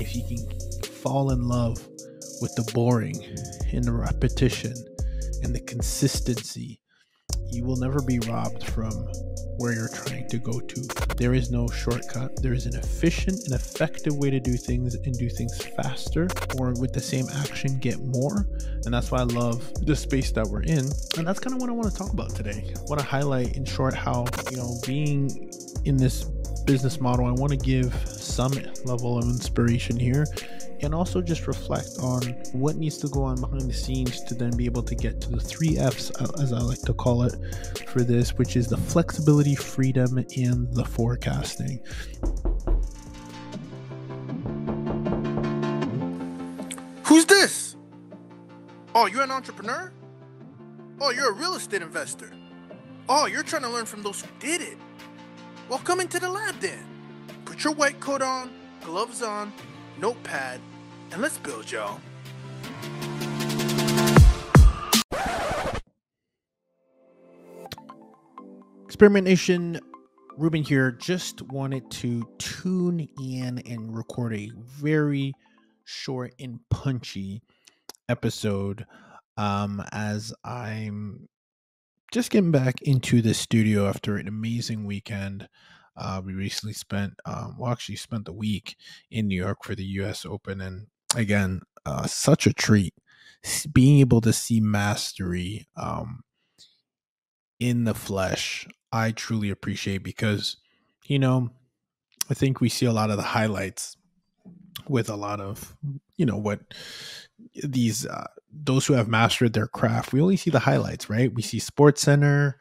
if you can fall in love with the boring and the repetition and the consistency, you will never be robbed from where you're trying to go to. There is no shortcut. There is an efficient and effective way to do things and do things faster or with the same action get more. And that's why I love the space that we're in. And that's kind of what I want to talk about today. I want to highlight in short how, you know, being in this business model, I want to give some level of inspiration here and also just reflect on what needs to go on behind the scenes to then be able to get to the three F's, uh, as I like to call it, for this, which is the flexibility, freedom, and the forecasting. Who's this? Oh, you're an entrepreneur? Oh, you're a real estate investor? Oh, you're trying to learn from those who did it? Well, come into the lab then. Put your white coat on, gloves on, notepad, and let's build, y'all. Experiment Nation Ruben here. Just wanted to tune in and record a very short and punchy episode um, as I'm just getting back into the studio after an amazing weekend. Uh, we recently spent, um, well, actually spent the week in New York for the U.S. Open, and again, uh, such a treat being able to see mastery um, in the flesh. I truly appreciate because, you know, I think we see a lot of the highlights with a lot of, you know, what these uh, those who have mastered their craft. We only see the highlights, right? We see Sports Center,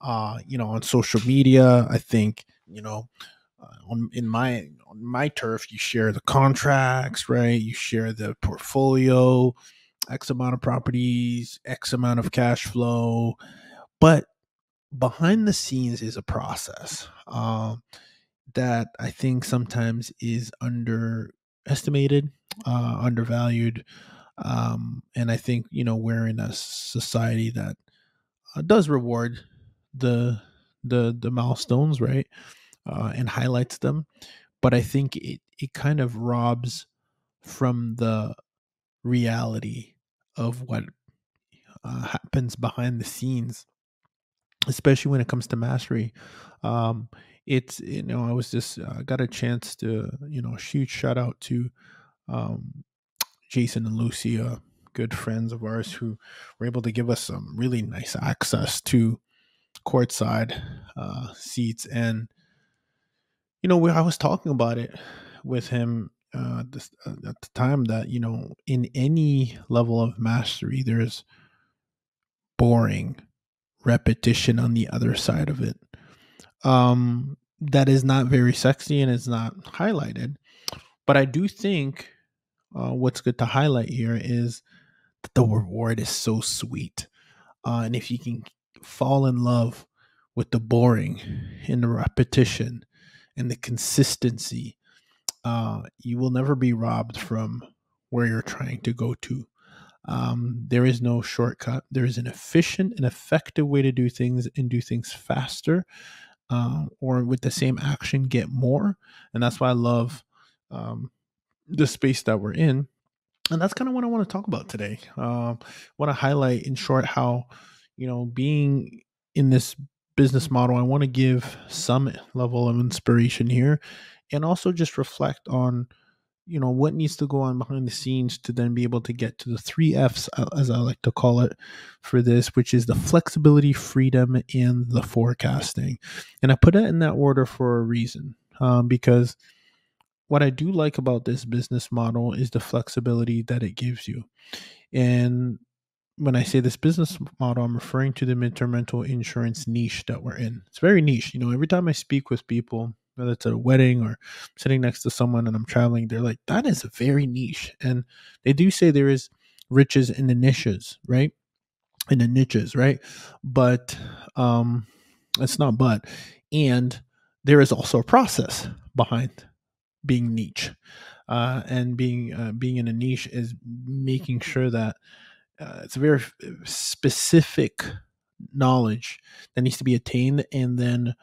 uh, you know, on social media. I think you know, uh, on in my on my turf, you share the contracts, right? You share the portfolio, X amount of properties, X amount of cash flow, but behind the scenes is a process um, that I think sometimes is underestimated, uh, undervalued, um, and I think you know we're in a society that uh, does reward the the the milestones, right? uh, and highlights them. But I think it, it kind of robs from the reality of what uh, happens behind the scenes, especially when it comes to mastery. Um, it's you know I was just uh, got a chance to you know huge shout out to um, Jason and Lucia, good friends of ours who were able to give us some really nice access to courtside uh, seats and you know, I was talking about it with him uh, this, uh, at the time that you know, in any level of mastery, there's boring repetition on the other side of it. Um, that is not very sexy and is not highlighted. But I do think uh, what's good to highlight here is that the reward is so sweet. Uh, and if you can fall in love with the boring and the repetition and the consistency, uh, you will never be robbed from where you're trying to go to. Um, there is no shortcut. There is an efficient and effective way to do things and do things faster, uh, or with the same action get more. And that's why I love um, the space that we're in. And that's kind of what I want to talk about today. Uh, want to highlight in short how you know being in this business model, I want to give some level of inspiration here and also just reflect on you know what needs to go on behind the scenes to then be able to get to the three F's uh, as I like to call it for this, which is the flexibility, freedom, and the forecasting. And I put it in that order for a reason, um, because what I do like about this business model is the flexibility that it gives you, and when I say this business model, I'm referring to the midterm rental insurance niche that we're in. It's very niche. You know, every time I speak with people, whether it's a wedding or sitting next to someone and I'm traveling, they're like, that is very niche. And they do say there is riches in the niches, right? In the niches, right? But um it's not but. And there is also a process behind being niche. Uh, and being uh, being in a niche is making sure that uh, it's a very specific knowledge that needs to be attained and then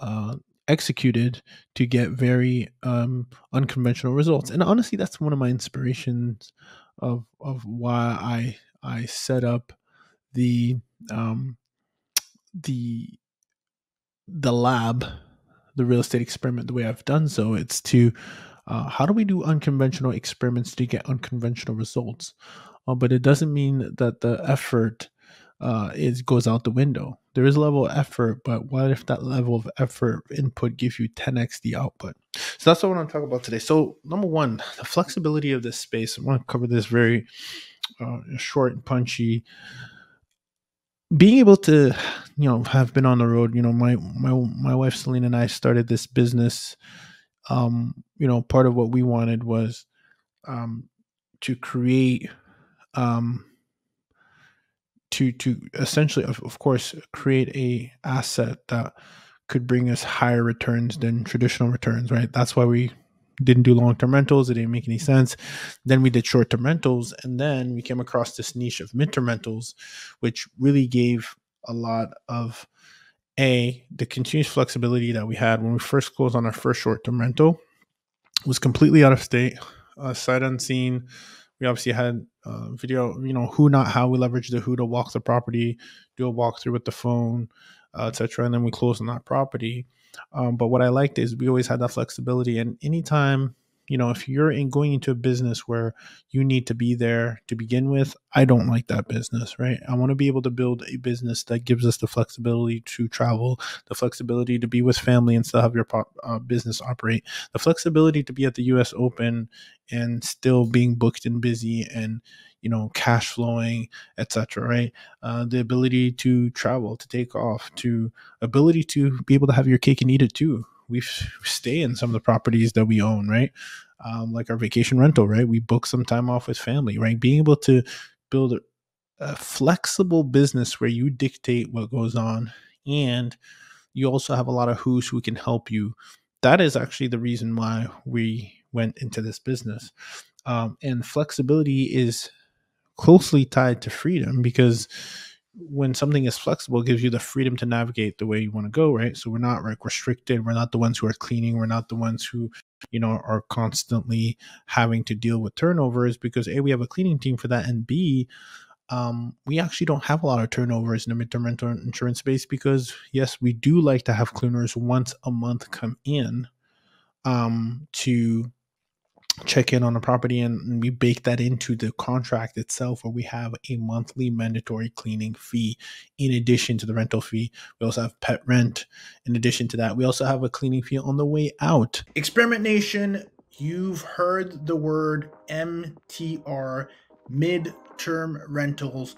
uh, executed to get very um, unconventional results. And honestly, that's one of my inspirations of of why I I set up the um, the the lab, the real estate experiment, the way I've done so. It's to uh, how do we do unconventional experiments to get unconventional results? Uh, but it doesn't mean that the effort uh, is goes out the window. There is a level of effort, but what if that level of effort input gives you 10x the output? So that's what I want to talk about today. So number one, the flexibility of this space. I want to cover this very uh, short and punchy. Being able to, you know, have been on the road. You know, my my my wife Celine and I started this business. Um, you know, part of what we wanted was um, to create um, to to essentially of, of course create a asset that could bring us higher returns than traditional returns right that's why we didn't do long-term rentals it didn't make any sense. Then we did short-term rentals and then we came across this niche of midterm rentals which really gave a lot of a the continuous flexibility that we had when we first closed on our first short-term rental was completely out of state uh, sight unseen. We obviously had uh, video, you know, who not how we leverage the who to walk the property, do a walkthrough with the phone, uh, etc. And then we close on that property. Um, but what I liked is we always had that flexibility, and anytime you know, if you're in going into a business where you need to be there to begin with, I don't like that business, right? I want to be able to build a business that gives us the flexibility to travel, the flexibility to be with family and still have your uh, business operate, the flexibility to be at the US Open and still being booked and busy and you know cash flowing etc right uh, the ability to travel to take off to ability to be able to have your cake and eat it too we stay in some of the properties that we own, right? Um, like our vacation rental, right? We book some time off with family, right? Being able to build a, a flexible business where you dictate what goes on and you also have a lot of who's who can help you. That is actually the reason why we went into this business. Um, and flexibility is closely tied to freedom because when something is flexible gives you the freedom to navigate the way you want to go right? So we're not like restricted. We're not the ones who are cleaning. We're not the ones who you know are constantly having to deal with turnovers because a we have a cleaning team for that and b um, we actually don't have a lot of turnovers in the midterm rental insurance space because yes we do like to have cleaners once a month come in um, to check in on the property and we bake that into the contract itself where we have a monthly mandatory cleaning fee in addition to the rental fee. We also have pet rent in addition to that. We also have a cleaning fee on the way out. Experiment nation you've heard the word mtr mid-term rentals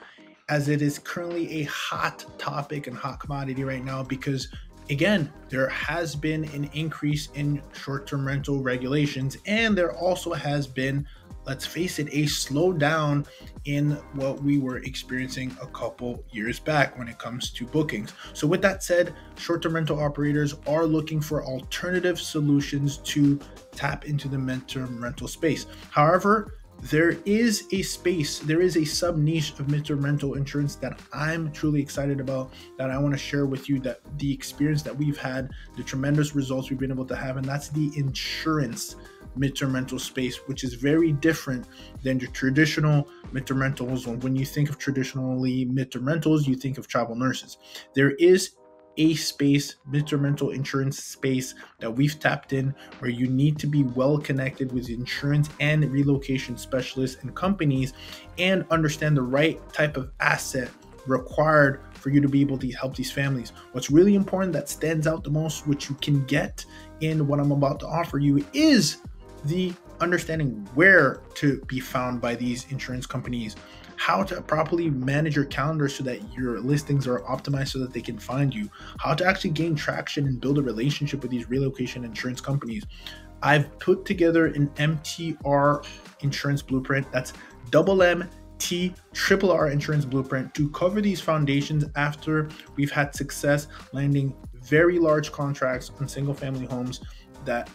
as it is currently a hot topic and hot commodity right now because again, there has been an increase in short term rental regulations, and there also has been, let's face it, a slowdown in what we were experiencing a couple years back when it comes to bookings. So, with that said, short term rental operators are looking for alternative solutions to tap into the midterm rental space. However, there is a space, there is a sub niche of midterm rental insurance that I'm truly excited about that I want to share with you that the experience that we've had, the tremendous results we've been able to have, and that's the insurance midterm rental space, which is very different than your traditional midterm rentals. When you think of traditionally midterm rentals, you think of travel nurses. There is a space, mental insurance space that we've tapped in where you need to be well connected with insurance and relocation specialists and companies and understand the right type of asset required for you to be able to help these families. What's really important that stands out the most, which you can get in what I'm about to offer you, is the understanding where to be found by these insurance companies how to properly manage your calendar so that your listings are optimized so that they can find you, how to actually gain traction and build a relationship with these relocation insurance companies. I've put together an MTR insurance blueprint that's double M T triple R insurance blueprint to cover these foundations after we've had success landing very large contracts on single family homes that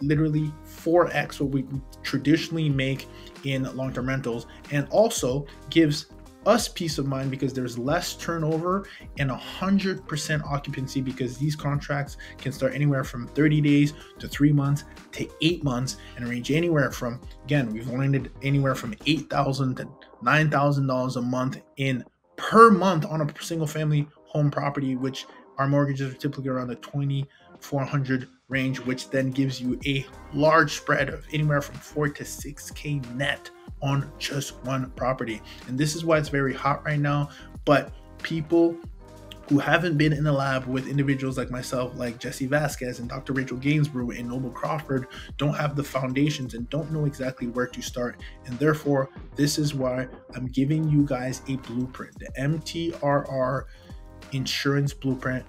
literally 4x what we traditionally make in long term rentals and also gives us peace of mind because there's less turnover and 100% occupancy because these contracts can start anywhere from 30 days to three months to eight months and range anywhere from, again, we've landed anywhere from 8,000 to $9,000 a month in per month on a single family home property, which our mortgages are typically around the 2400 range, which then gives you a large spread of anywhere from four to 6K net on just one property. And this is why it's very hot right now. But people who haven't been in the lab with individuals like myself, like Jesse Vasquez and Dr. Rachel Gainsborough and Noble Crawford, don't have the foundations and don't know exactly where to start. And therefore, this is why I'm giving you guys a blueprint, the MTRR insurance blueprint.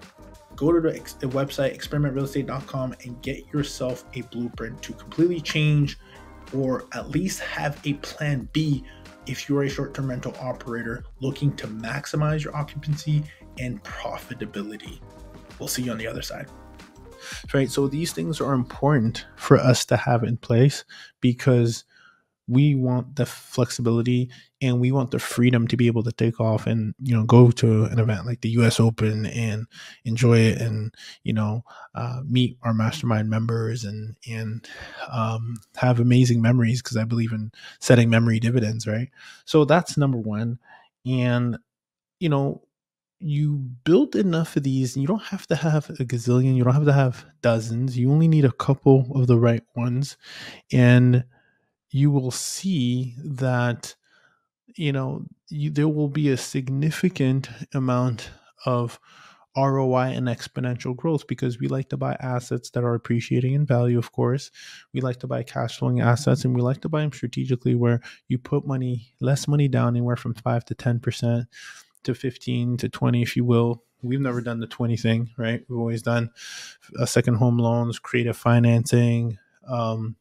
Go to the, website experimentrealestate.com and get yourself a blueprint to completely change or at least have a plan B if you're a short term rental operator looking to maximize your occupancy and profitability. We'll see you on the other side. Right. So these things are important for us to have in place because we want the flexibility and we want the freedom to be able to take off and you know go to an event like the us open and enjoy it and you know uh, meet our mastermind members and and um, have amazing memories because i believe in setting memory dividends right? So that's number one. And you know you build enough of these and you don't have to have a gazillion you don't have to have dozens you only need a couple of the right ones. And you will see that you know you, there will be a significant amount of ROI and exponential growth because we like to buy assets that are appreciating in value, of course. We like to buy cash flowing assets and we like to buy them strategically where you put money, less money down, anywhere from 5 to 10% to 15 to 20, if you will. We've never done the 20 thing, right? We've always done a uh, second home loans, creative financing, um,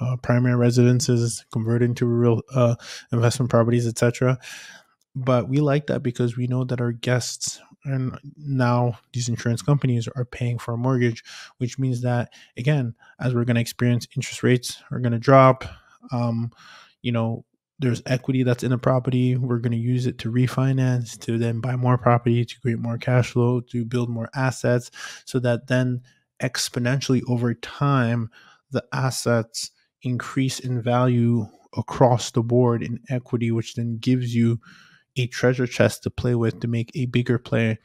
uh, primary residences converted into real uh, investment properties, etc. But we like that because we know that our guests and now these insurance companies are paying for a mortgage, which means that again, as we're going to experience, interest rates are going to drop. Um, you know, there's equity that's in a property. We're going to use it to refinance, to then buy more property, to create more cash flow, to build more assets, so that then exponentially over time the assets increase in value across the board in equity, which then gives you a treasure chest to play with to make a bigger play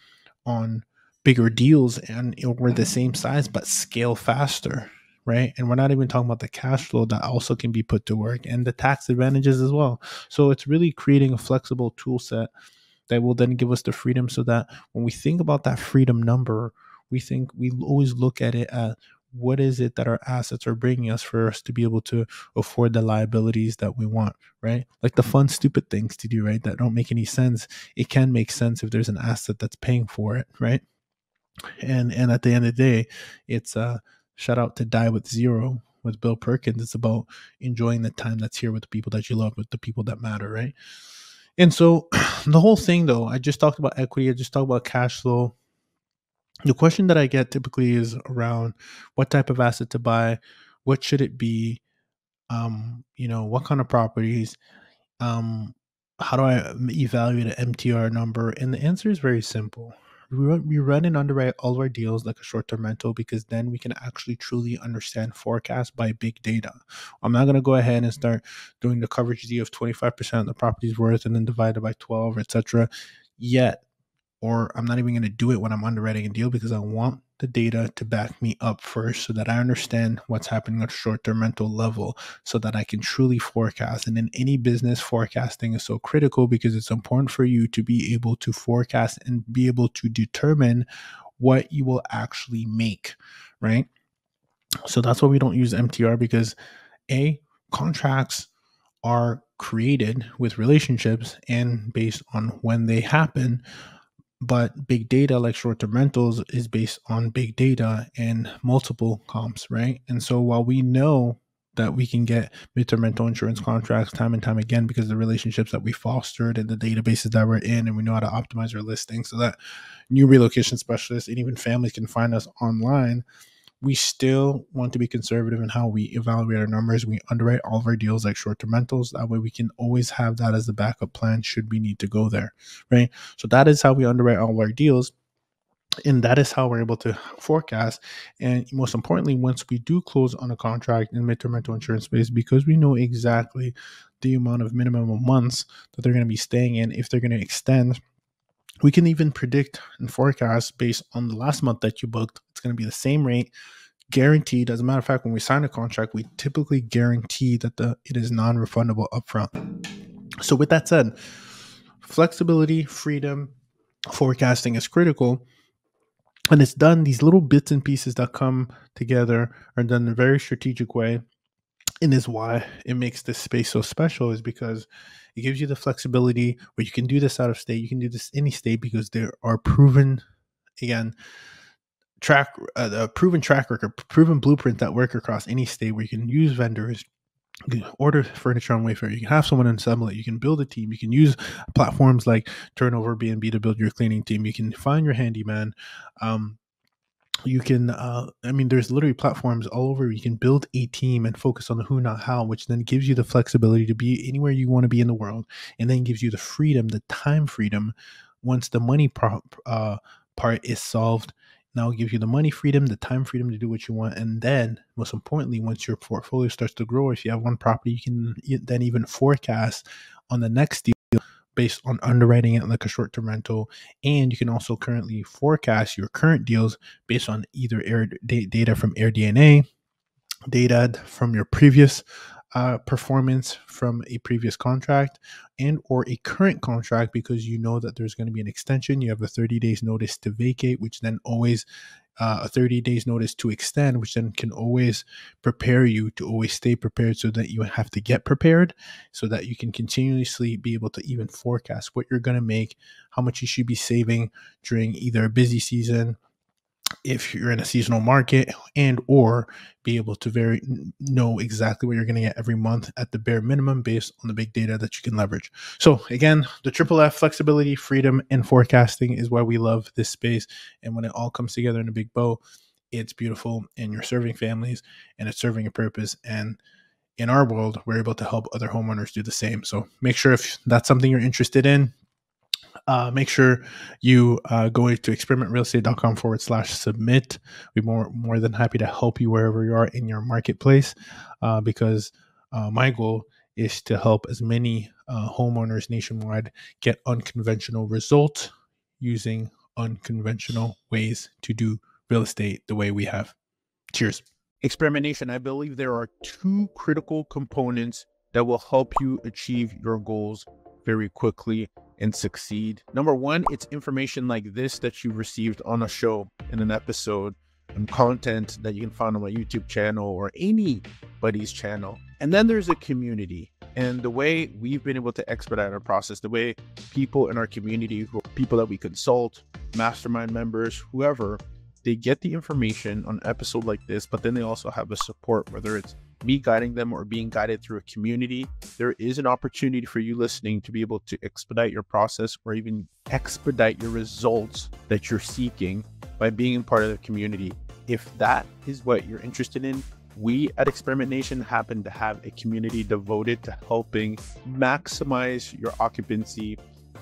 on bigger deals and over the same size but scale faster right? And we're not even talking about the cash flow that also can be put to work and the tax advantages as well. So it's really creating a flexible tool set that will then give us the freedom so that when we think about that freedom number we think we always look at it at what is it that our assets are bringing us for us to be able to afford the liabilities that we want right? Like the fun stupid things to do right that don't make any sense. It can make sense if there's an asset that's paying for it right? And and at the end of the day it's uh shout out to die with zero with bill perkins. It's about enjoying the time that's here with the people that you love with the people that matter right? And so the whole thing though i just talked about equity. I just talked about cash flow the question that I get typically is around what type of asset to buy, what should it be, um, you know, what kind of properties, um, how do I evaluate an MTR number? And the answer is very simple. We run, and underwrite all of our deals like a short-term rental because then we can actually truly understand forecast by big data. I'm not going to go ahead and start doing the coverage D of 25% of the property's worth and then divide it by 12, etc. Yet or I'm not even going to do it when I'm underwriting a deal because I want the data to back me up first so that I understand what's happening at a short term rental level so that I can truly forecast. And in any business, forecasting is so critical because it's important for you to be able to forecast and be able to determine what you will actually make, right? So that's why we don't use MTR because A, contracts are created with relationships and based on when they happen but big data like short-term rentals is based on big data and multiple comps right? And so while we know that we can get midterm rental insurance contracts time and time again because the relationships that we fostered and the databases that we're in and we know how to optimize our listings so that new relocation specialists and even families can find us online we still want to be conservative in how we evaluate our numbers. We underwrite all of our deals like short term rentals. That way we can always have that as a backup plan should we need to go there. Right. So that is how we underwrite all of our deals and that is how we're able to forecast and most importantly once we do close on a contract in midterm rental insurance space because we know exactly the amount of minimum of months that they're going to be staying in if they're going to extend we can even predict and forecast based on the last month that you booked. It's going to be the same rate guaranteed. As a matter of fact when we sign a contract we typically guarantee that the it is non-refundable upfront. So with that said flexibility freedom forecasting is critical. And it's done these little bits and pieces that come together are done in a very strategic way and is why it makes this space so special is because it gives you the flexibility where you can do this out of state you can do this any state because there are proven again track uh, a proven track record proven blueprint that work across any state where you can use vendors you can order furniture on Wayfair. You can have someone assemble it. You can build a team. You can use platforms like TurnoverBnB to build your cleaning team. You can find your handyman. Um, you can uh, i mean there's literally platforms all over you can build a team and focus on the who not how which then gives you the flexibility to be anywhere you want to be in the world and then gives you the freedom the time freedom once the money pro- uh, part is solved now it gives you the money freedom, the time freedom to do what you want. And then, most importantly, once your portfolio starts to grow, if you have one property, you can then even forecast on the next deal based on underwriting it like a short term rental. And you can also currently forecast your current deals based on either air data from AirDNA, data from your previous uh, performance from a previous contract and or a current contract because you know that there's going to be an extension you have a 30 days notice to vacate which then always uh, a 30 days notice to extend which then can always prepare you to always stay prepared so that you have to get prepared so that you can continuously be able to even forecast what you're going to make how much you should be saving during either a busy season if you're in a seasonal market and or be able to very know exactly what you're going to get every month at the bare minimum based on the big data that you can leverage. So again the triple f flexibility freedom and forecasting is why we love this space. And when it all comes together in a big bow it's beautiful and you're serving families and it's serving a purpose. And in our world we're able to help other homeowners do the same. So make sure if that's something you're interested in uh, make sure you uh, go to experimentrealestate.com forward slash submit. We're more, more than happy to help you wherever you are in your marketplace uh, because uh, my goal is to help as many uh, homeowners nationwide get unconventional results using unconventional ways to do real estate the way we have. Cheers. Experiment Nation. I believe there are two critical components that will help you achieve your goals very quickly and succeed. Number one, it's information like this that you received on a show in an episode and content that you can find on my YouTube channel or anybody's channel. And then there's a community. And the way we've been able to expedite our process, the way people in our community, people that we consult, mastermind members, whoever, they get the information on episode like this, but then they also have a support, whether it's me guiding them or being guided through a community, there is an opportunity for you listening to be able to expedite your process or even expedite your results that you're seeking by being part of the community. If that is what you're interested in, we at Experiment Nation happen to have a community devoted to helping maximize your occupancy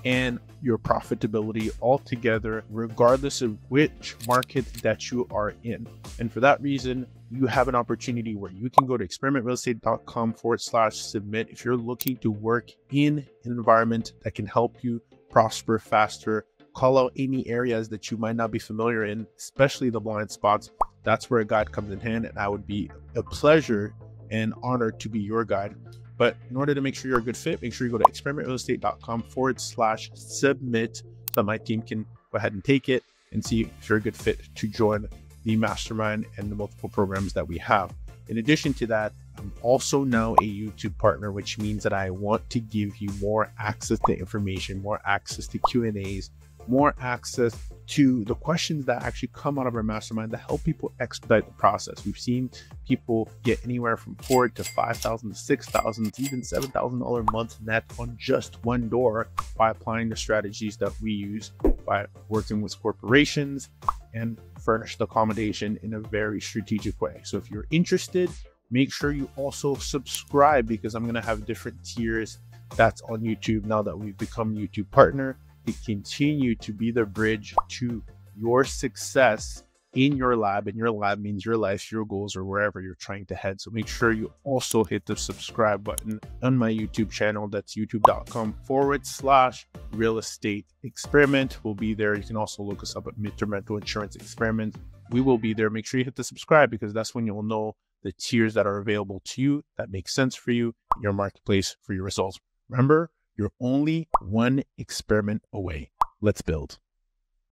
and your profitability altogether, regardless of which market that you are in. And for that reason, you have an opportunity where you can go to experimentrealestate.com forward slash submit if you're looking to work in an environment that can help you prosper faster. Call out any areas that you might not be familiar in, especially the blind spots. That's where a guide comes in hand, and I would be a pleasure and honor to be your guide. But in order to make sure you're a good fit, make sure you go to experimentrealestate.com forward slash submit so my team can go ahead and take it and see if you're a good fit to join the mastermind and the multiple programs that we have. In addition to that, I'm also now a YouTube partner, which means that I want to give you more access to information, more access to Q&As, more access to the questions that actually come out of our mastermind that help people expedite the process. We've seen people get anywhere from four to five thousand to six thousand even seven thousand dollar a month net on just one door by applying the strategies that we use by working with corporations and furnish the accommodation in a very strategic way. So if you're interested, make sure you also subscribe because I'm going to have different tiers that's on YouTube now that we've become YouTube partner to continue to be the bridge to your success in your lab, and your lab means your life, your goals, or wherever you're trying to head. So make sure you also hit the subscribe button on my YouTube channel. That's youtube.com forward slash real estate experiment. We'll be there. You can also look us up at midterm rental insurance experiment. We will be there. Make sure you hit the subscribe because that's when you'll know the tiers that are available to you that make sense for you, your marketplace for your results. Remember, you're only one experiment away. Let's build.